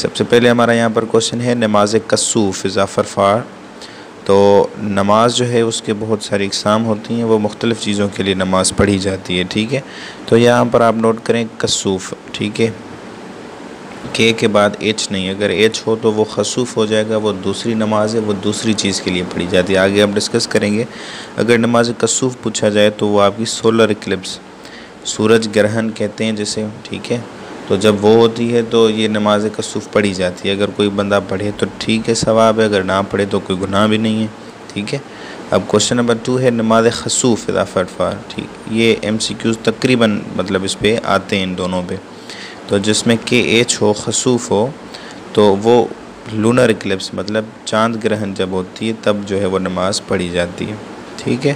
سب سے پہلے ہمارا یہاں پر کوشچن ہے، نماز کسوف اضافر فار تو نماز جو ہے، اس کے بہت ساری اقسام ہوتی ہیں، وہ مختلف چیزوں کے لیے نماز پڑھی جاتی ہے، ٹھیک ہے؟ تو یہاں پر آپ نوٹ کریں کسوف ٹھیک ہے؟ کے کے بعد ایچ نہیں، اگر ایچ ہو تو وہ خصوف ہو جائے گا، وہ دوسری نماز ہے، وہ دوسری چیز کے لیے پڑھی جاتی ہے۔ آگے ہم ڈسکس کریں گے۔ اگر نماز کسوف پوچھا جائے تو وہ آپ کی سولر اکلپس سورج گرہن کہتے ہیں جسے، ٹھیک ہے؟ تو جب وہ ہوتی ہے تو یہ نماز کسوف پڑھی جاتی ہے۔ اگر کوئی بندہ پڑھے تو ٹھیک ہے، ثواب ہے۔ اگر نہ پڑھے تو کوئی گناہ بھی نہیں ہے۔ ٹھیک ہے؟ اب کوشچن نمبر ٹو ہے، نماز خصوف اضافہ اٹفار ٹھیک، یہ ایم سی کیوز تقریباً مطلب اس پہ آتے ہیں ان دونوں پہ۔ تو جس میں کے ایچ ہو خصوف ہو، تو وہ لونر اکلپس مطلب چاند گرہن جب ہوتی ہے، تب جو ہے وہ نماز پڑھی جاتی ہے۔ ٹھیک ہے؟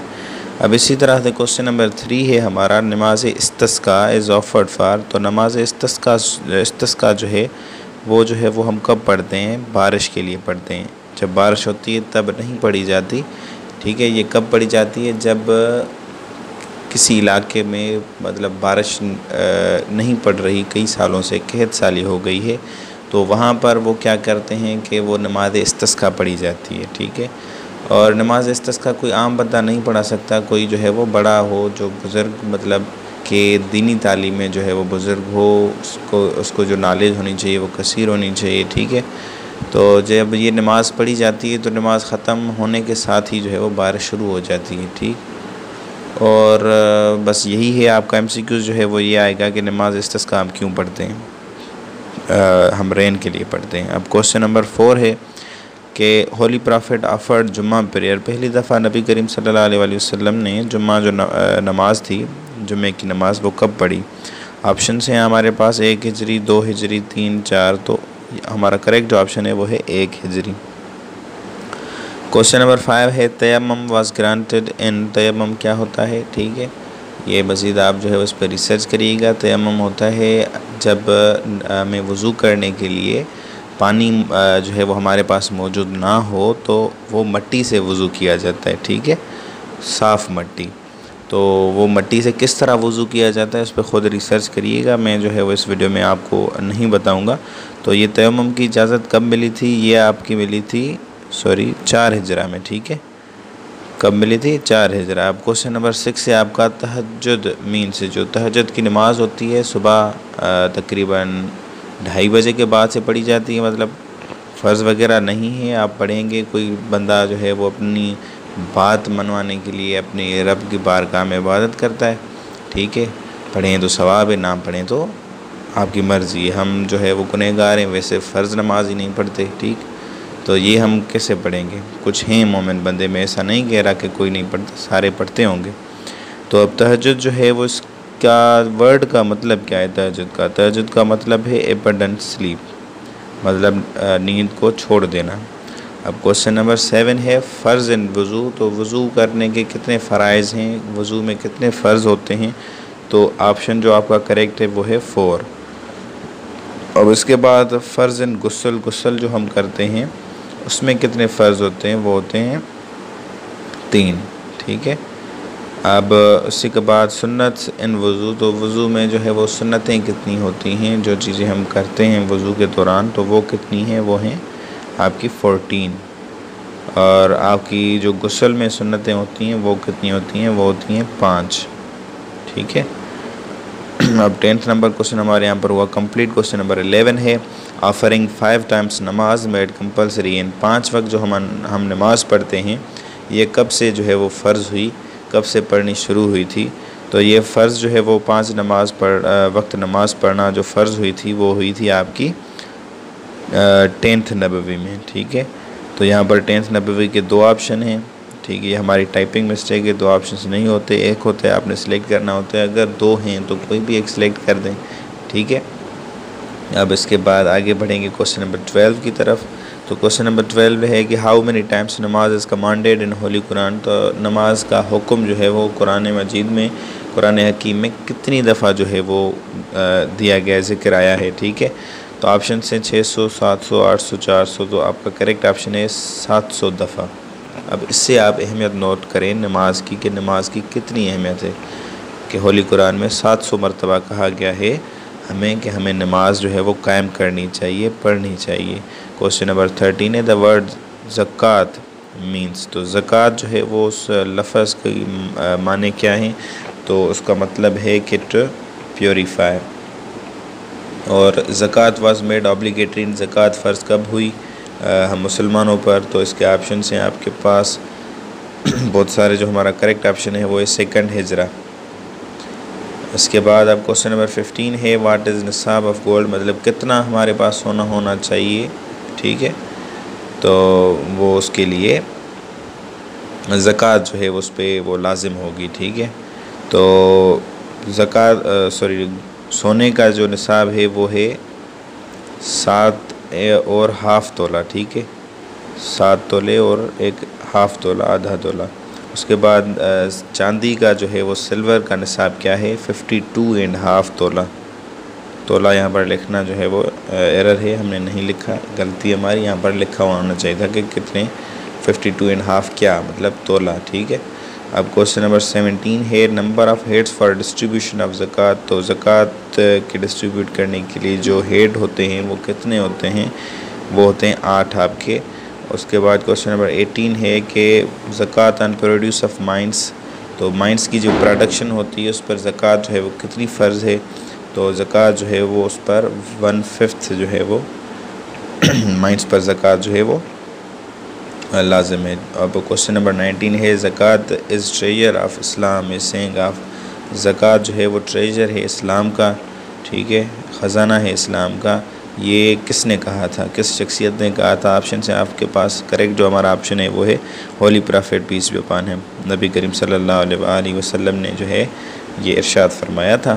اب اسی طرح سے کوشچن نمبر تھری ہے ہمارا نماز استسقا از آفرڈ فار تو نماز استسقا استسقا جو ہے، وہ جو ہے، وہ ہم کب پڑھتے ہیں؟ بارش کے لیے پڑھتے ہیں۔ جب بارش ہوتی ہے، تب نہیں پڑھی جاتی۔ ٹھیک ہے، یہ کب پڑھی جاتی ہے؟ جب کسی علاقے میں مطلب بارش نہیں پڑ رہی، کئی سالوں سے قحط سالی ہو گئی ہے، تو وہاں پر وہ کیا کرتے ہیں کہ وہ نماز استسقا پڑھی جاتی ہے۔ ٹھیک ہے۔ اور نماز استسقا کوئی عام بندہ نہیں پڑھا سکتا، کوئی جو ہے وہ بڑا ہو، جو بزرگ مطلب کہ دینی تعلیم میں جو ہے وہ بزرگ ہو، اس کو اس کو جو نالج ہونی چاہیے، وہ کثیر ہونی چاہیے، ٹھیک ہے؟ تو جب یہ نماز پڑھی جاتی ہے تو نماز ختم ہونے کے ساتھ ہی جو ہے وہ بارش شروع ہو جاتی ہے، ٹھیک؟ اور بس یہی ہے، آپ کا ایم سی کیوز جو ہے وہ یہ آئے گا کہ نماز استسقا ہم کیوں پڑھتے ہیں؟ ہم رین کے لیے پڑھتے ہیں۔ اب کوشچن نمبر فور ہے۔ کہ holy prophet offered Jumma prayer پہلی دفعہ نبی کریم صلی اللہ علیہ وآلہ وسلم نے جمعہ جو نماز تھی، جمعہ کی نماز، وہ کب پڑھی؟ آپشنس ہیں ہمارے پاس ایک ہجری، دو ہجری، تین، چار، تو ہمارا کریکٹ جو آپشن ہے، وہ ہے ایک ہجری۔ کوشچن نمبر فائیو ہے، تیمم واز گرانٹیڈ ان تیمم کیا ہوتا ہے؟ ٹھیک ہے۔ یہ مزید آپ جو ہے اس پہ ریسرچ کریے گا۔ تیمم ہوتا ہے جب ہمیں وضو کرنے کے لیے پانی جو ہے وہ ہمارے پاس موجود نہ ہو تو وہ مٹی سے وضو کیا جاتا ہے، ٹھیک ہے؟ صاف مٹی۔ تو وہ مٹی سے کس طرح وضو کیا جاتا ہے اس پہ خود ریسرچ کریے گا، میں جو ہے وہ اس ویڈیو میں آپ کو نہیں بتاؤں گا۔ تو یہ تیمم کی اجازت کب ملی تھی؟ یہ آپ کی ملی تھی، سوری، چار ہجرہ میں، ٹھیک ہے؟ کب ملی تھی؟ چار ہجرہ۔ اب کوشچن نمبر سکس ہے آپ کا تہجد، مین سے جو تہجد کی نماز ہوتی ہے، صبح تقریباً ڈھائی بجے کے بعد سے پڑھی جاتی ہے مطلب فرض وغیرہ نہیں ہے، آپ پڑھیں گے۔ کوئی بندہ جو ہے وہ اپنی بات منوانے کے لیے اپنی رب کی بارگاہ میں عبادت کرتا ہے۔ ٹھیک ہے، پڑھیں تو ثواب ہے، نہ پڑھیں تو آپ کی مرضی ہے۔ ہم جو ہے وہ گنہ گار ہیں، ویسے فرض نماز ہی نہیں پڑھتے، ٹھیک۔ تو یہ ہم کیسے پڑھیں گے؟ کچھ ہیں مومن بندے میں، ایسا نہیں کہہ رہا کہ کوئی نہیں پڑھتا، سارے پڑھتے ہوں گے۔ تو اب تہجد جو ہے وہ اس کا ورڈ کا مطلب کیا ہے؟ تہجد کا۔ تہجد کا مطلب ہے ایپرڈنٹ سلیپ مطلب نیند کو چھوڑ دینا۔ اب کوشچن نمبر سیون ہے، فرض ان وضو۔ تو وضو کرنے کے کتنے فرائض ہیں؟ وضو میں کتنے فرض ہوتے ہیں؟ تو آپشن جو آپ کا کریکٹ ہے، وہ ہے فور اب اس کے بعد فرض ان غسل غسل جو ہم کرتے ہیں، اس میں کتنے فرض ہوتے ہیں؟ وہ ہوتے ہیں تین۔ ٹھیک ہے؟ اب اسی کے بعد سنت، ان وضو تو وضو میں جو ہے وہ سنتیں کتنی ہوتی ہیں، جو چیزیں ہم کرتے ہیں وضو کے دوران تو وہ کتنی ہیں؟ وہ ہیں آپ کی فورٹین اور آپ کی جو غسل میں سنتیں ہوتی ہیں وہ کتنی ہوتی ہیں؟ وہ ہوتی ہیں پانچ، ٹھیک ہے؟ اب ٹینتھ نمبر کوشچن ہمارے یہاں پر ہوا کمپلیٹ کوشچن نمبر الیون ہے offering five times namaz made compulsory ان پانچ وقت جو ہم ہم نماز پڑھتے ہیں، یہ کب سے جو ہے وہ فرض ہوئی؟ کب سے پڑھنی شروع ہوئی تھی، تو یہ فرض جو ہے وہ پانچ نماز پڑھ وقت نماز پڑھنا جو فرض ہوئی تھی، وہ ہوئی تھی آپ کی ٹینتھ نبوی میں، ٹھیک ہے؟ تو یہاں پر ٹینتھ نبوی کے دو آپشن ہیں، ٹھیک ہے؟ یہ ہماری ٹائپنگ مسٹیک ہے، دو آپشنس نہیں ہوتے، ایک ہوتا ہے آپ نے سلیکٹ کرنا ہوتا ہے، اگر دو ہیں تو کوئی بھی ایک سلیکٹ کر دیں، ٹھیک ہے؟ اب اس کے بعد آگے بڑھیں گے کوشچن نمبر ٹویلو کی طرف۔ تو کوشچن نمبر ٹویلو ہے کہ ہاؤ مینی ٹائمس نماز از کمانڈیڈ ان ہولی قرآن تو نماز کا حکم جو ہے وہ قرآن مجید میں، قرآن حکیم میں کتنی دفعہ جو ہے وہ دیا گیا ذکر آیا ہے، ٹھیک ہے؟ تو آپشن سے چھ سو، سات سو، آٹھ سو، چار سو تو آپ کا کریکٹ آپشن ہے سات سو دفعہ۔ اب اس سے آپ اہمیت نوٹ کریں نماز کی کہ نماز کی کتنی اہمیت ہے کہ ہولی قرآن میں سات سو مرتبہ کہا گیا ہے۔ ہمیں کہ ہمیں نماز جو ہے وہ قائم کرنی چاہیے، پڑھنی چاہیے۔ کوشچن نمبر تھرٹین ہے دا ورڈ زکوٰۃ مینس تو زکوٰۃ جو ہے وہ اس لفظ کی معنی کیا ہیں؟ تو اس کا مطلب ہے کہ ٹو پیوریفائی اور زکوٰۃ واز میڈ آبلیگیٹری زکوٰۃ فرض کب ہوئی؟ ہم مسلمانوں پر۔ تو اس کے آپشنس ہیں آپ کے پاس۔ بہت سارے جو ہمارا کریکٹ آپشن ہے وہ ہے سیکنڈ ہجرا اس کے بعد اب کوشچن نمبر ففٹین ہے what is nisab of gold مطلب کتنا ہمارے پاس سونا ہونا چاہیے، ٹھیک ہے؟ تو وہ اس کے لیے زکوٰۃ جو ہے اس پہ وہ لازم ہوگی، ٹھیک ہے؟ تو زکوٰۃ سوری، سونے کا جو نصاب ہے وہ ہے سات اور ہاف تولہ، ٹھیک ہے؟ سات تولے اور ایک ہاف تولہ، آدھا تولہ۔ اس کے بعد چاندی کا جو ہے وہ سلور کا نصاب کیا ہے؟ Fifty two and half tola تولہ یہاں پر لکھنا جو ہے وہ ایرر ہے، ہم نے نہیں لکھا۔ غلطی ہماری یہاں پر لکھا ہوا ہونا چاہیے تھا کہ کتنے ففٹی ٹو اینڈ ہاف کیا مطلب تولہ ٹھیک ہے؟ اب کوشچن نمبر سیونٹین ہے number of heads for distribution of zakat تو زکوٰۃ کے ڈسٹریبیوٹ کرنے کے لیے جو ہیڈ ہوتے ہیں، وہ کتنے ہوتے ہیں؟ وہ ہوتے ہیں آٹھ آپ کے۔ اس کے بعد کوشچن نمبر ایٹین ہے کہ zakat in produce of mines تو مائنس کی جو پروڈکشن ہوتی ہے، اس پر زکوٰۃ جو ہے وہ کتنی فرض ہے؟ تو زکوٰۃ جو ہے وہ اس پر ون ففتھ جو ہے وہ مائنس پر زکوٰۃ جو ہے وہ لازم ہے۔ اب کوشچن نمبر نائنٹین ہے، zakat is treasure of Islam is saying of زکوٰۃ جو ہے وہ ٹریجر ہے اسلام کا، ٹھیک ہے؟ خزانہ ہے اسلام کا۔ یہ کس نے کہا تھا؟ کس شخصیت نے کہا تھا؟ آپشن سے آپ کے پاس کریکٹ جو ہمارا آپشن ہے وہ ہے ہولی پرافٹ پیس بیوپان ہے نبی کریم صلی اللہ علیہ وآلہ وسلم نے جو ہے یہ ارشاد فرمایا تھا۔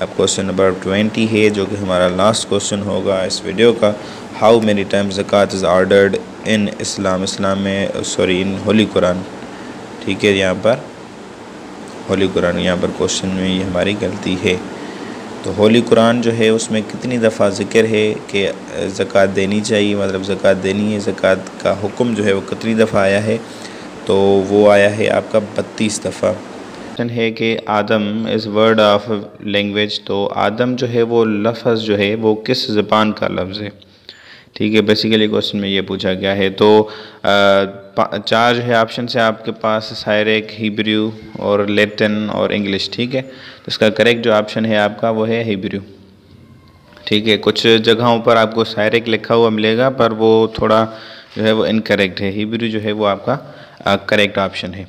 اب کوشچن نمبر ٹوینٹی ہے جو کہ ہمارا لاسٹ کوشچن ہوگا اس ویڈیو کا۔ How many time zakat is ordered ان اسلام اسلام میں سوری ان ہولی قرآن ٹھیک ہے، یہاں پر ہولی قرآن یہاں پر کوشچن میں یہ ہماری غلطی ہے۔ تو ہولی قرآن جو ہے اس میں کتنی دفعہ ذکر ہے کہ زکوٰۃ دینی چاہیے مطلب زکوٰۃ دینی ہے، زکوٰۃ کا حکم جو ہے وہ کتنی دفعہ آیا ہے، تو وہ آیا ہے آپ کا بتیس دفعہ۔ ہے کہ Adam is word of language تو آدم جو ہے وہ لفظ جو ہے وہ کس زبان کا لفظ ہے؟ ٹھیک ہے بیسیکلی کوشچن میں یہ پوچھا گیا ہے۔ تو چار جو ہے آپشن سے آپ کے پاس سائریک ہیبریو اور لیٹن اور انگلش ٹھیک ہے۔ تو اس کا کریکٹ جو آپشن ہے آپ کا وہ ہے ہیبریو ٹھیک ہے، کچھ جگہوں پر آپ کو سائریک لکھا ہوا ملے گا، پر وہ تھوڑا جو ہے وہ انکریکٹ ہے۔ ہیبریو جو ہے وہ آپ کا کریکٹ آپشن ہے۔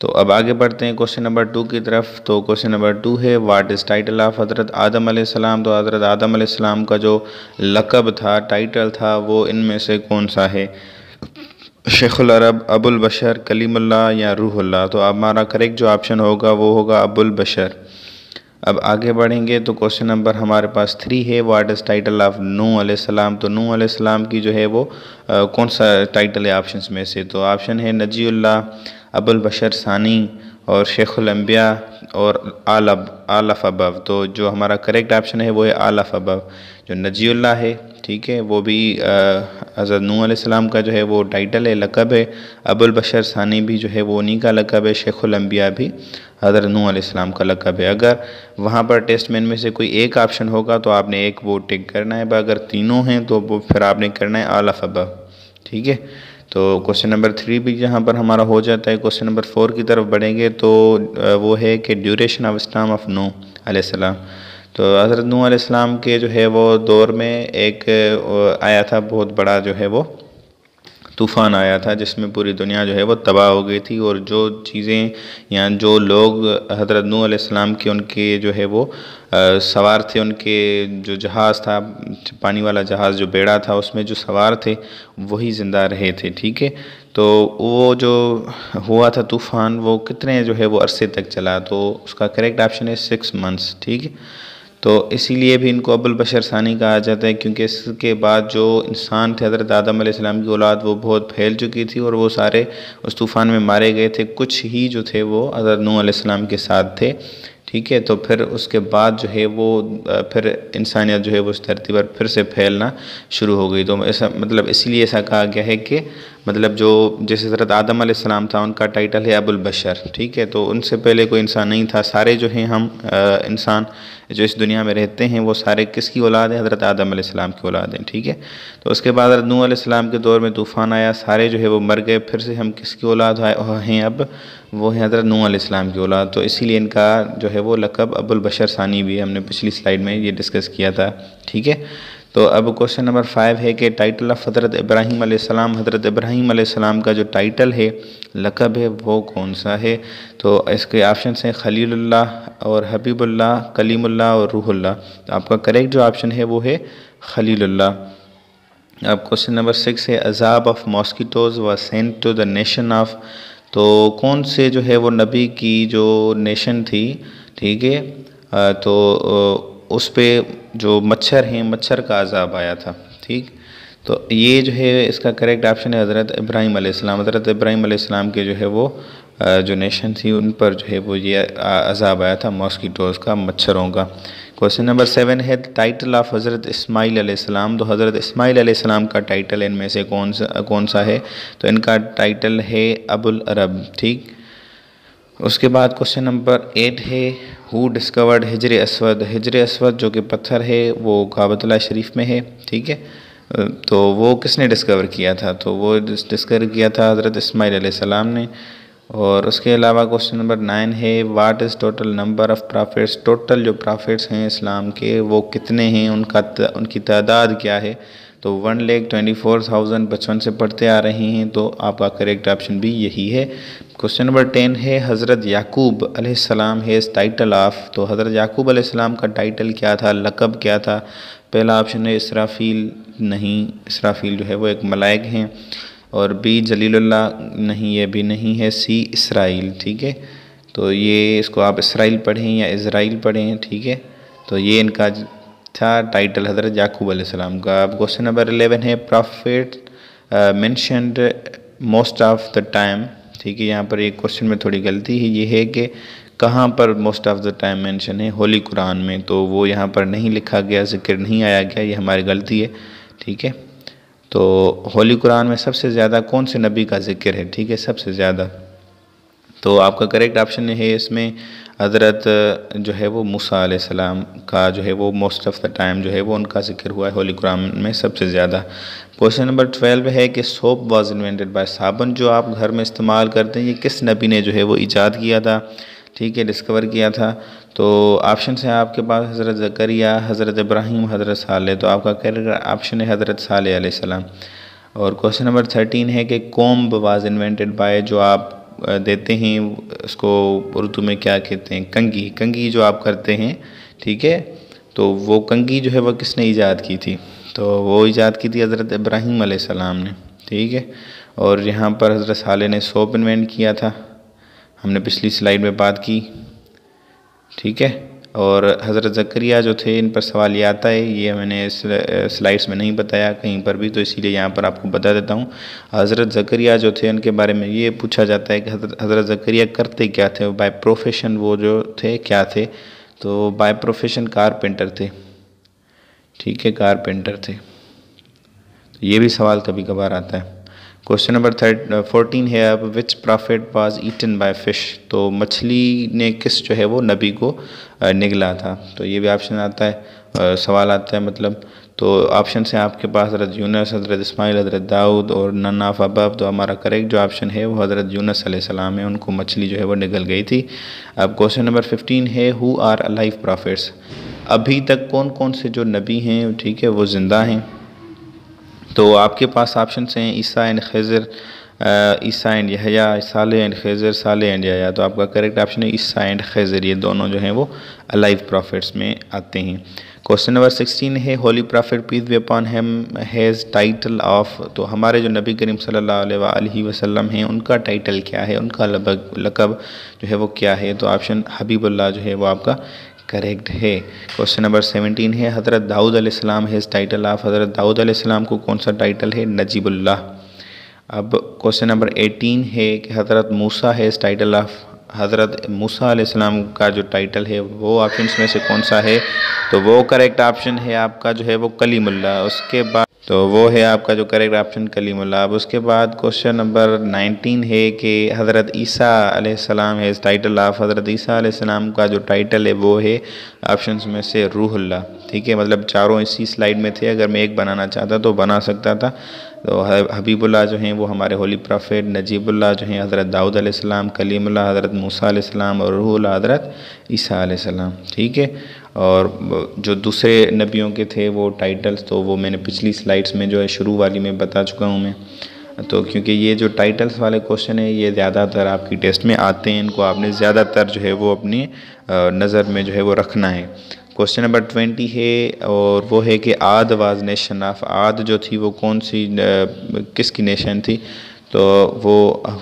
تو اب آگے بڑھتے ہیں کوشچن نمبر ٹو کی طرف۔ تو کوشچن نمبر ٹو ہے واٹ از ٹائٹل آف حضرت آدم علیہ السلام؟ تو حضرت آدم علیہ السلام کا جو لقب تھا ٹائٹل تھا، وہ ان میں سے کون سا ہے؟ شیخ العرب ابو البشر کلیم اللہ یا روح اللہ؟ تو اب ہمارا کریکٹ جو آپشن ہوگا، وہ ہوگا ابو البشر۔ اب آگے بڑھیں گے تو کوشچن نمبر ہمارے پاس تھری ہے what is title of Nuh علیہ السلام؟ تو نو علیہ السلام کی جو ہے وہ کون سا ٹائٹل ہے آپشنس میں سے؟ تو آپشن ہے نجی اللہ ابو البشر ثانی اور شیخ الانبیاء اور آلب آلف ابب تو جو ہمارا کریکٹ آپشن ہے وہ ہے آلف ابب جو نجی اللہ ہے، ٹھیک ہے، وہ بھی حضرت نو علیہ السلام کا جو ہے وہ ٹائٹل ہے، لقب ہے ابو البشر ثانی بھی جو ہے وہ انہی کا لقب ہے، شیخ الانبیاء بھی حضرت نو علیہ السلام کا لقب ہے۔ اگر وہاں پر ٹیسٹ مین میں سے کوئی ایک آپشن ہوگا تو آپ نے ایک وہ ٹک کرنا ہے، اگر تینوں ہیں تو وہ پھر آپ نے کرنا ہے آلف ابب ٹھیک ہے۔ تو کوشچن نمبر تھری بھی جہاں پر ہمارا ہو جاتا ہے کوشچن نمبر فور کی طرف بڑھیں گے تو وہ ہے کہ duration of Islam of Nuh علیہ السلام. تو حضرت نو علیہ السلام کے جو ہے وہ دور میں ایک آیا تھا، بہت بڑا جو ہے وہ طوفان آیا تھا جس میں پوری دنیا جو ہے وہ تباہ ہو گئی تھی اور جو چیزیں یا جو لوگ حضرت نو علیہ السلام کے ان کے جو ہے وہ سوار تھے، ان کے جو جہاز تھا، پانی والا جہاز جو بیڑا تھا، اس میں جو سوار تھے، وہی زندہ رہے تھے، ٹھیک ہے؟ تو وہ جو ہوا تھا طوفان، وہ کتنے جو ہے وہ عرصے تک چلا، تو اس کا کریکٹ آپشن ہے سکس منتھس ٹھیک ہے؟ تو اسی لیے بھی ان کو ابو البشر ثانی کہا جاتا ہے کیونکہ اس کے بعد جو انسان تھے، حضرت آدم علیہ السلام کی اولاد، وہ بہت پھیل چکی تھی اور وہ سارے اس طوفان میں مارے گئے تھے۔ کچھ ہی جو تھے وہ حضرت نو علیہ السلام کے ساتھ تھے۔ ٹھیک ہے، تو پھر اس کے بعد جو ہے وہ پھر انسانیت جو ہے وہ اس دھرتی پر پھر سے پھیلنا شروع ہو گئی۔ تو ایسا مطلب اسی لیے ایسا کہا گیا ہے کہ مطلب جو جیسے حضرت آدم علیہ السلام تھا، ان کا ٹائٹل ہے ابو البشر۔ ٹھیک ہے، تو ان سے پہلے کوئی انسان نہیں تھا۔ سارے جو ہیں ہم انسان جو اس دنیا میں رہتے ہیں، وہ سارے کس کی اولاد ہیں؟ حضرت آدم علیہ السلام کی اولاد ہیں۔ ٹھیک ہے، تو اس کے بعد حضرت نوح علیہ السلام کے دور میں طوفان آیا، سارے جو ہے وہ مر گئے۔ پھر سے ہم کس کی اولاد ہیں اب؟ وہ ہیں حضرت نوح علیہ السلام کی اولاد۔ تو اسی لیے ان کا جو ہے وہ لقب ابو البشر ثانی بھی ہے۔ ہم نے پچھلی سلائیڈ میں یہ ڈسکس کیا تھا، ٹھیک ہے؟ تو اب کوشچن نمبر فائیو ہے کہ ٹائٹل آف حضرت ابراہیم علیہ السلام، حضرت ابراہیم علیہ السلام کا جو ٹائٹل ہے، لقب ہے وہ کون سا ہے؟ تو اس کے آپشنس ہیں خلیل اللہ اور حبیب اللہ، کلیم اللہ اور روح اللہ۔ تو آپ کا کریکٹ جو آپشن ہے وہ ہے خلیل اللہ۔ اب کوشچن نمبر سکس ہے، عذاب آف ماسکیٹوز و sent to the nation of تو کون سے جو ہے وہ نبی کی جو نیشن تھی ٹھیک ہے؟ تو اس پہ جو مچھر ہیں، مچھر کا عذاب آیا تھا، ٹھیک؟ تو یہ جو ہے، اس کا کریکٹ آپشن ہے حضرت ابراہیم علیہ السلام۔ حضرت ابراہیم علیہ السلام کے جو ہے وہ جو نیشن تھی، ان پر جو ہے وہ یہ عذاب آیا تھا ماسکیٹوز کا، مچھروں کا۔ کوشچن نمبر سیون ہے ٹائٹل آف حضرت اسماعیل علیہ السلام۔ تو حضرت اسماعیل علیہ السلام کا ٹائٹل ان میں سے کون سا کون سا ہے؟ تو ان کا ٹائٹل ہے ابو العرب ٹھیک؟ اس کے بعد کوشچن نمبر ایٹ ہے ہو ڈسکورڈ ہجر اسود ہجر اسود جو کہ پتھر ہے، وہ کعبۃ اللہ شریف میں ہے، ٹھیک ہے؟ تو وہ کس نے ڈسکور کیا تھا؟ تو وہ ڈسکور کیا تھا حضرت اسماعیل علیہ السلام نے۔ اور اس کے علاوہ کوشچن نمبر نائن ہے what is total number of prophets total جو پرافٹس ہیں اسلام کے، وہ کتنے ہیں؟ ان کا ان کی تعداد کیا ہے؟ تو one lakh twenty four thousand بچپن سے پڑھتے آ رہے ہیں، تو آپ کا کریکٹ آپشن بھی یہی ہے۔ کوشچن نمبر ٹین ہے، حضرت یعقوب علیہ السلام ہے ٹائٹل آف تو حضرت یعقوب علیہ السلام کا ٹائٹل کیا تھا؟ لقب کیا تھا؟ پہلا آپشن ہے اسرافیل نہیں، اسرافیل جو ہے وہ ایک ملائک ہیں۔ اور بی جلیل اللہ نہیں، یہ بھی نہیں ہے۔ سی اسرائیل، ٹھیک ہے؟ تو یہ اس کو آپ اسرائیل پڑھیں یا اسرائیل پڑھیں، ٹھیک ہے؟ تو یہ ان کا اچھا تھا ٹائٹل حضرت یعقوب علیہ السلام کا۔ اب کوشچن نمبر الیون ہے prophet mentioned most of the time ٹھیک ہے، یہاں پر ایک کوشچن میں تھوڑی غلطی ہے، یہ ہے کہ کہاں پر most of the time mention ہے؟ ہولی قرآن میں۔ تو وہ یہاں پر نہیں لکھا گیا، ذکر نہیں آیا گیا، یہ ہماری غلطی ہے۔ ٹھیک ہے۔ تو ہولی قرآن میں سب سے زیادہ کون سے نبی کا ذکر ہے؟ ٹھیک ہے، سب سے زیادہ۔ تو آپ کا کریکٹ آپشن ہے اس میں حضرت جو ہے وہ موسیٰ علیہ السلام کا جو ہے وہ موسٹ آف دا ٹائم جو ہے وہ ان کا ذکر ہوا ہے ہولی قرآن میں سب سے زیادہ۔ کوشچن نمبر ٹویلو ہے کہ سوپ واز انوینٹڈ بائی صابن جو آپ گھر میں استعمال کرتے ہیں، یہ کس نبی نے جو ہے وہ ایجاد کیا تھا؟ ٹھیک ہے ڈسکور کیا تھا۔ تو آپشنس ہیں آپ کے پاس حضرت زکریہ حضرت ابراہیم، حضرت صالح۔ تو آپ کا کریکٹ آپشن ہے حضرت صالح علیہ السلام۔ اور کوشچن نمبر تھرٹین ہے کہ کومب واز انوینٹڈ بائی جو آپ دیتے ہیں، اس کو اردو میں کیا کہتے ہیں؟ کنگھی۔ کنگھی جو آپ کرتے ہیں، ٹھیک ہے؟ تو وہ کنگھی جو ہے، وہ کس نے ایجاد کی تھی؟ تو وہ ایجاد کی تھی حضرت ابراہیم علیہ السلام نے، ٹھیک ہے؟ اور یہاں پر حضرت صالح نے سوپ انوینٹ کیا تھا۔ ہم نے پچھلی سلائیڈ میں بات کی، ٹھیک ہے؟ اور حضرت ذکریہ جو تھے، ان پر سوال یہ آتا ہے یہ میں نے سلائیڈس میں نہیں بتایا، کہیں پر بھی۔ تو اسی لیے یہاں پر آپ کو بتا دیتا ہوں۔ حضرت ذکریہ جو تھے، ان کے بارے میں یہ پوچھا جاتا ہے کہ حضرت حضرت ذکریہ کرتے کیا تھے؟ بائی پروفیشن وہ جو تھے، کیا تھے؟ تو بائی پروفیشن کارپینٹر تھے۔ ٹھیک ہے کارپینٹر تھے۔ یہ بھی سوال کبھی کبھار آتا ہے۔ کوشچن نمبر تھرٹ فورٹین ہے اب which prophet was eaten by fish تو مچھلی نے کس جو ہے وہ نبی کو uh, نگلا تھا؟ تو یہ بھی آپشن آتا ہے uh, سوال آتا ہے مطلب۔ تو آپشن سے آپ کے پاس حضرت یونس، حضرت اسماعیل، حضرت داؤد اور نن آف ابب تو ہمارا کریکٹ جو آپشن ہے، وہ حضرت یونس علیہ السلام ہے ان کو مچھلی جو ہے وہ نگل گئی تھی۔ اب کوشچن نمبر ففٹین ہے ہو آر لائف پرافٹس ابھی تک کون کون سے جو نبی ہیں، ٹھیک ہے، وہ زندہ ہیں۔ تو آپ کے پاس آپشنس ہیں Isa and Khizar Isa and Yahya, Saleh and Khizr, Saleh and Yahya, تو آپ کا کریکٹ آپشن ہے عیسیٰ اینڈ خضر، یہ دونوں جو ہیں وہ الائیو پرافٹس میں آتے ہیں۔ کوشچن نمبر سکسٹین ہے holy prophet peace be upon him has title of تو ہمارے جو نبی کریم صلی اللہ علیہ وآلہ وسلم ہیں، ان کا ٹائٹل کیا ہے؟ ان کا لقب جو ہے وہ کیا ہے؟ تو آپشن حبیب اللہ جو ہے وہ آپ کا کریکٹ ہے۔ کوشچن نمبر سیونٹین ہے، حضرت داؤد علیہ السلام ہے اس ٹائٹل آف حضرت داؤد علیہ السلام کو کون سا ٹائٹل ہے؟ نجیب اللہ۔ اب کوشچن نمبر ایٹین ہے کہ حضرت موسیٰ ہے اس ٹائٹل آف حضرت موسیٰ علیہ السلام کا جو ٹائٹل ہے وہ آپشنس میں سے کون سا ہے؟ تو وہ کریکٹ آپشن ہے آپ کا جو ہے وہ کلیم اللہ، اس کے بعد تو وہ ہے آپ کا جو کریکٹ آپشن کلیم اللہ۔ اب اس کے بعد کوشچن نمبر نائنٹین ہے کہ حضرت عیسیٰ علیہ السلام ہے اس ٹائٹل آف حضرت عیسیٰ علیہ السلام کا جو ٹائٹل ہے وہ ہے آپشنس میں سے روح اللہ۔ ٹھیک ہے مطلب چاروں اسی سلائیڈ میں تھے، اگر میں ایک بنانا چاہتا تو بنا سکتا تھا۔ تو حبیب اللہ جو ہیں وہ ہمارے ہولی پرافیٹ نجیب اللہ جو ہیں حضرت داؤد علیہ السلام کلیم اللہ حضرت موسیٰ علیہ السلام اور روح اللہ حضرت عیسیٰ علیہ السلام، ٹھیک ہے؟ اور جو دوسرے نبیوں کے تھے وہ ٹائٹلز، تو وہ میں نے پچھلی سلائڈس میں جو ہے شروع والی میں بتا چکا ہوں میں۔ تو کیونکہ یہ جو ٹائٹلز والے کوشچن ہیں، یہ زیادہ تر آپ کی ٹیسٹ میں آتے ہیں، ان کو آپ نے زیادہ تر جو ہے وہ اپنی نظر میں جو ہے وہ رکھنا ہے۔ کوشچن نمبر ٹوینٹی ہے اور وہ ہے کہ آد واز نیشن آف آد جو تھی وہ کون سی کس کی نیشن تھی؟ تو وہ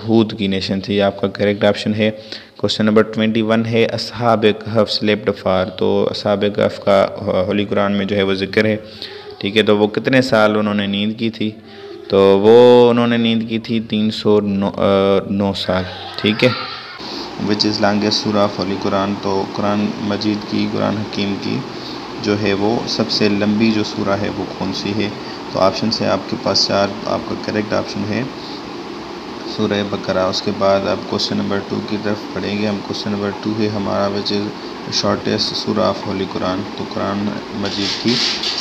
ہود کی نیشن تھی آپ کا کریکٹ آپشن ہے۔ کوشچن نمبر ٹوینٹی ون ہے، اصحاب کہف سلیپڈ فار تو اصحاب کہف کا ہولی قرآن میں جو ہے وہ ذکر ہے۔ ٹھیک ہے، تو وہ کتنے سال انہوں نے نیند کی تھی؟ تو وہ انہوں نے نیند کی تھی تین سو نو سال۔ ٹھیک ہے۔ وچ از لانگیسٹ سورہ آف قرآن تو قرآن مجید کی قرآن حکیم کی جو ہے وہ سب سے لمبی جو سورہ ہے وہ کون سی ہے؟ تو آپشن سے آپ کے پاس چار، آپ کا کریکٹ آپشن ہے۔ سورہ بقرہ، اس کے بعد اب کوشچن نمبر ٹو کی طرف پڑھیں گے۔ ہم کوشچن نمبر ٹو ہے ہمارا which is shortest surah of holy Quran تو قرآن مجید کی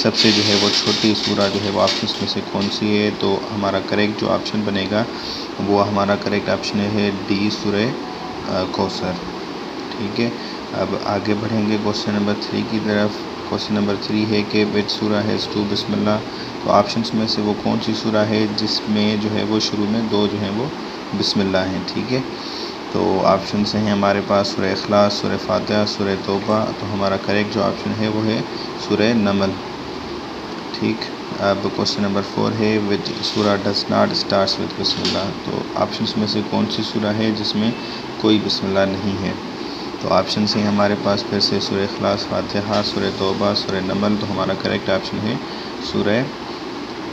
سب سے جو ہے وہ چھوٹی سورہ جو ہے وہ آپشنس میں سے کون سی ہے؟ تو ہمارا کریکٹ جو آپشن بنے گا وہ ہمارا کریکٹ آپشن ہے ڈی سورہ کوثر ٹھیک ہے۔ اب آگے بڑھیں گے۔ کوشچن نمبر تھری کی طرف۔ کوشچن نمبر تھری ہے کہ وچ سورہ ہے ٹو بسم اللہ تو آپشنس میں سے وہ کون سی سورہ ہے جس میں جو ہے وہ شروع میں دو جو ہیں وہ بسم اللہ ہیں، ٹھیک ہے؟ تو آپشنس ہیں ہمارے پاس سورہ اخلاص، سورہ فاتحہ، سورہ توبہ۔ تو ہمارا کریکٹ جو آپشن ہے وہ ہے سورہ نمل۔ ٹھیک۔ اب کوشچن نمبر فور ہے وچ سورہ ڈز ناٹ اسٹارٹس وتھ بسم اللہ تو آپشنس میں سے کون سی سورہ ہے جس میں کوئی بسم اللہ نہیں ہے؟ تو آپشنس ہیں ہمارے پاس پھر سے سورہ اخلاص، فاتحہ سورہ توبہ سورہ نمل، تو ہمارا کریکٹ آپشن ہے Surah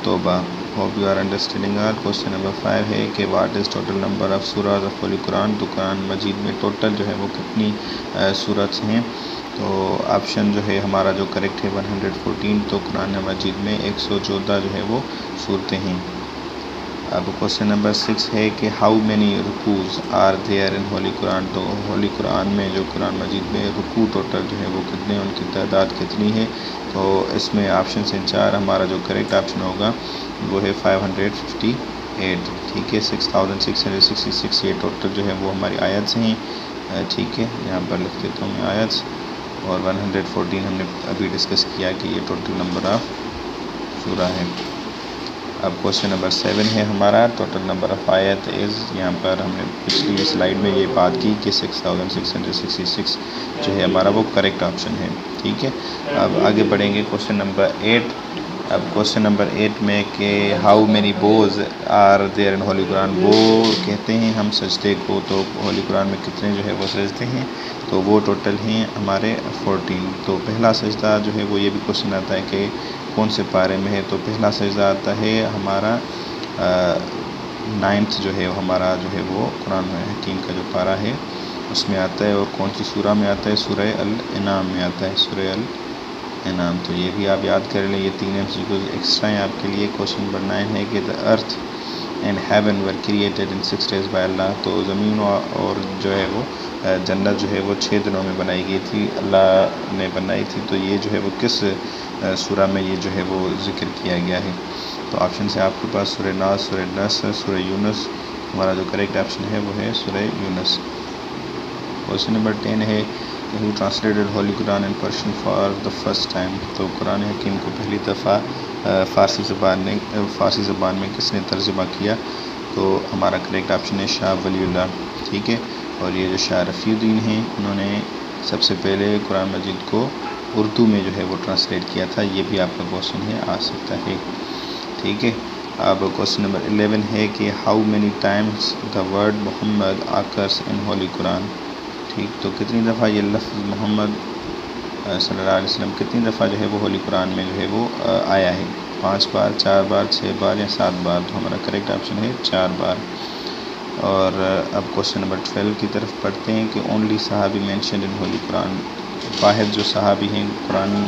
Tauba. Hope you are understanding our question number five ہے کہ what is total number of surah of holy Quran تو قرآن مجید میں ٹوٹل جو ہے وہ کتنی صورت ہیں؟ تو آپشن جو ہے ہمارا جو کریکٹ ہے ون ہنڈریڈ فورٹین تو قرآن مجید میں ایک سو چودہ جو ہے وہ صورتیں ہیں۔ اب کوشچن نمبر سکس ہے کہ how many rukus are there in holy Quran تو ہولی قرآن میں جو قرآن مجید میں رکو ٹوٹل جو ہے وہ کتنے ان کی تعداد کتنی ہے؟ تو اس میں آپشن سے چار، ہمارا جو کریکٹ آپشن ہوگا وہ ہے فائیو ہنڈریڈ ففٹی ایٹ ٹھیک ہے six thousand six hundred sixty six یہ ٹوٹل جو ہے وہ ہماری آیتس ہیں۔ ٹھیک ہے، یہاں پر لکھ دیتا ہوں میں آیتس اور ون ہنڈریڈ فورٹین ہم نے ابھی ڈسکس کیا کہ یہ ٹوٹل نمبر آف سورہ ہے اب کوشچن نمبر سیون ہے ہمارا۔ ٹوٹل نمبر آف آیت از یہاں پر ہم نے پچھلی سلائڈ میں یہ بات کی کہ six thousand six hundred sixty six جو ہے ہمارا وہ کریکٹ آپشن ہے۔ ٹھیک ہے؟ اب آگے بڑھیں گے کوشچن نمبر ایٹ اب کوشچن نمبر ایٹ میں کہ how many bows are there in holy Quran وہ کہتے ہیں ہم، سجدے کو تو ہولی قرآن میں کتنے جو ہے وہ سجدے ہیں؟ تو وہ ٹوٹل ہیں ہمارے فورٹین تو پہلا سجدہ جو ہے وہ یہ بھی کوشچن آتا ہے کہ کون سے پارے میں ہے؟ تو پہلا سجدہ آتا ہے ہمارا نائنتھ جو ہے ہمارا جو ہے وہ قرآن حکیم کا جو پارہ ہے، اس میں آتا ہے اور کون سی سورہ میں آتا ہے؟ سورہ الانعام میں آتا ہے، سورہ ال انعام تو یہ بھی آپ یاد کر لیں، یہ تین ایم سی ایکسٹرا ہیں آپ کے لیے کوشچن نمبر نائن ہے کہ the earth and heaven were created in six days by Allah تو زمین اور جو ہے وہ جنت جو ہے وہ چھ دنوں میں بنائی گئی تھی، اللہ نے بنائی تھی، تو یہ جو ہے وہ کس سورہ میں یہ جو ہے وہ ذکر کیا گیا ہے؟ تو آپشن سے آپ کے پاس سورہ ناز سورہ نس، سورہ یونس، ہمارا جو کریکٹ آپشن ہے وہ ہے سورہ یونس۔ کوشچن نمبر ٹین ہے who translated holy Quran in Persian for the first time تو قرآن حکیم کو پہلی دفعہ فارسی زبان نے، فارسی زبان میں کس نے ترجمہ کیا؟ تو ہمارا کریکٹ آپشن ہے شاہ ولی اللہ، ٹھیک ہے؟ اور یہ جو شاہ رفیع الدین ہیں، انہوں نے سب سے پہلے قرآن مجید کو اردو میں جو ہے وہ ٹرانسلیٹ کیا تھا، یہ بھی آپ کا کوشچن ہے، آ سکتا ہے۔ ٹھیک ہے؟ اب کوشچن نمبر الیون ہے کہ how many times the word Muhammad occurs in holy Quran ٹھیک، تو کتنی دفعہ یہ لفظ محمد صلی اللہ علیہ وسلم، کتنی دفعہ جو ہے وہ ہولی قرآن میں جو ہے وہ آیا ہے؟ پانچ بار، چار بار، چھ بار یا سات بار تو ہمارا کریکٹ آپشن ہے، چار بار۔ اور اب کوشچن نمبر ٹویلو کی طرف پڑھتے ہیں کہ اونلی صحابی مینشن ان ہولی قرآن واحد جو صحابی ہیں قرآن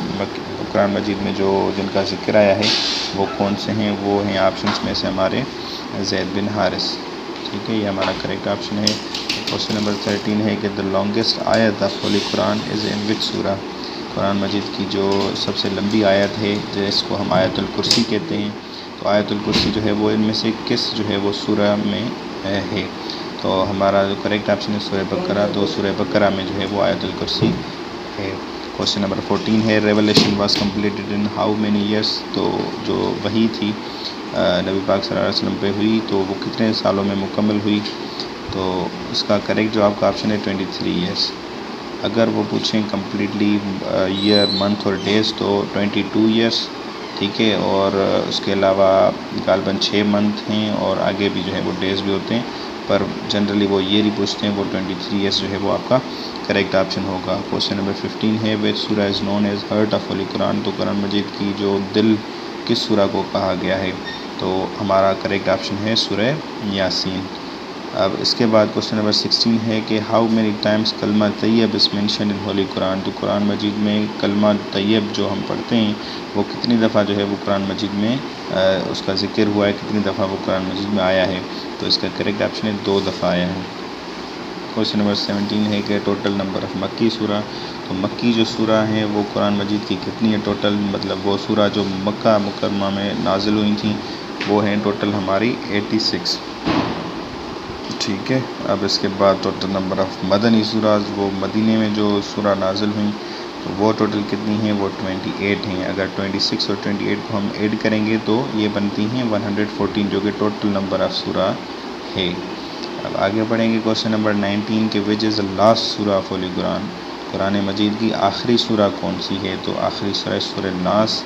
قرآن مجید میں جو جن کا ذکر آیا ہے، وہ کون سے ہیں؟ وہ ہیں آپشنس میں سے ہمارے زید بن حارث۔ ٹھیک ہے، یہ ہمارا کریکٹ آپشن ہے۔ کوشچن نمبر تھرٹین ہے کہ the longest ayat of holy Quran is in which surah? Quran Majeed کی جو سب سے لمبی آیت ہے جس کو ہم آیت الکرسی کہتے ہیں۔ تو آیت الکرسی جو ہے وہ ان میں سے کس جو ہے وہ سورہ میں ہے؟ تو ہمارا جو کریکٹ آپشن ہے سورہ بکرا تو سورہ بکرا میں جو ہے وہ آیت الکرسی ہے۔ کوشچن نمبر فورٹین ہے revelation was completed in how many years تو جو وہی تھی نبی پاک صلی اللہ علیہ وسلم پہ ہوئی، تو وہ کتنے سالوں میں مکمل ہوئی؟ تو اس کا کریکٹ جو آپ کا آپشن ہے ٹوئنٹی تھری ایئرس اگر وہ پوچھیں کمپلیٹلی ایئر منتھ اور ڈیز تو ٹوئنٹی ٹو ایئرس ٹھیک ہے؟ اور uh, اس کے علاوہ غالباً چھ منتھ ہیں اور آگے بھی جو ہے وہ ڈیز بھی ہوتے ہیں. پر جنرلی وہ ایئر ہی پوچھتے ہیں وہ ٹوئنٹی تھری ایئرس جو ہے وہ آپ کا کریکٹ آپشن ہوگا. کوشچن نمبر ففٹین ہے which surah is known as heart of Al Quran تو قرآن مجید کی جو دل کس سورہ کو کہا گیا ہے؟ تو ہمارا کریکٹ آپشن ہے سورہ یاسین. اب اس کے بعد کوشچن نمبر سکسٹین ہے کہ ہاؤ مینی ٹائمس کلمہ طیب اس مینشن ان ہولی قرآن تو قرآن مجید میں کلمہ طیب جو ہم پڑھتے ہیں، وہ کتنی دفعہ جو ہے وہ قرآن مجید میں اس کا ذکر ہوا ہے، کتنی دفعہ وہ قرآن مجید میں آیا ہے؟ تو اس کا کریکٹ آپشن ہے، دو دفعہ آیا ہے۔ کوشچن نمبر سیونٹین ہے کہ ٹوٹل نمبر آف مکی سورہ تو مکی جو سورہ ہیں وہ قرآن مجید کی کتنی ہے ٹوٹل مطلب وہ سورہ جو مکہ مکرمہ میں نازل ہوئی تھیں، وہ ہیں ٹوٹل ہماری ایٹی سکس ٹھیک ہے۔ اب اس کے بعد ٹوٹل نمبر آف مدنی سورہ وہ مدینہ میں جو سورہ نازل ہوئیں، تو وہ ٹوٹل کتنی ہیں؟ وہ ٹوئنٹی ایٹ ہیں۔ اگر ٹوئنٹی سکس اور ٹوئنٹی ایٹ کو ہم ایڈ کریں گے تو یہ بنتی ہیں ون ہنڈریڈ فورٹین جو کہ ٹوٹل نمبر آف سورہ ہے اب آگے پڑھیں گے کوشچن نمبر نائنٹین کہ which is the last surah of holy Quran Quran Majeed کی آخری سورہ کون سی ہے؟ تو آخری سورہ سورہ ناس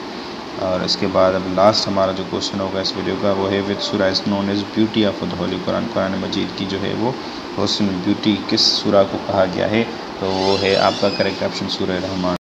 اور اس کے بعد اب لاسٹ ہمارا جو کوشچن ہوگا اس ویڈیو کا وہ ہے which surah is known as beauty of the holy Quran Quran Majeed کی جو ہے وہ حسن بیوٹی کس سورہ کو کہا گیا ہے؟ تو وہ ہے آپ کا کریکٹ آپشن سورہ رحمان